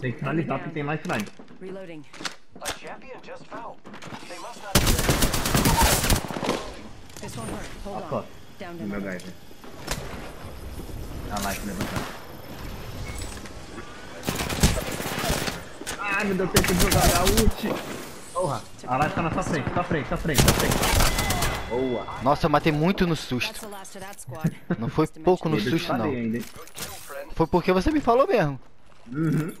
Tem que finalizar porque tem lifeline. Reloading. A champion just fell. They must not. This won't hurt. Hold Ó, on. Down to meu né? A life levantando. Ai meu Deus, tem que jogar a ult. Porra. A life tá na sua frente, tá frente, tá frente, tá frente. Boa. Nossa, eu matei muito no susto. Não foi pouco no susto, não. Foi porque você me falou mesmo. Uhum.